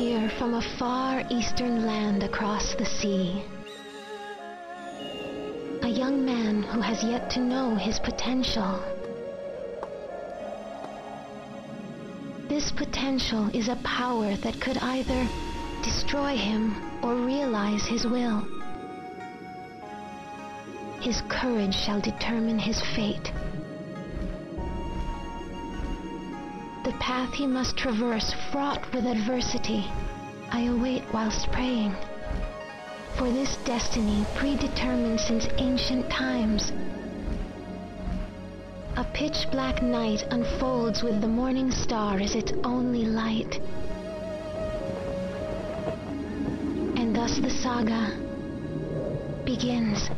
here from a far eastern land across the sea. A young man who has yet to know his potential. This potential is a power that could either destroy him or realize his will. His courage shall determine his fate. The path he must traverse fraught with adversity, I await whilst praying. For this destiny predetermined since ancient times. A pitch black night unfolds with the morning star as its only light. And thus the saga begins.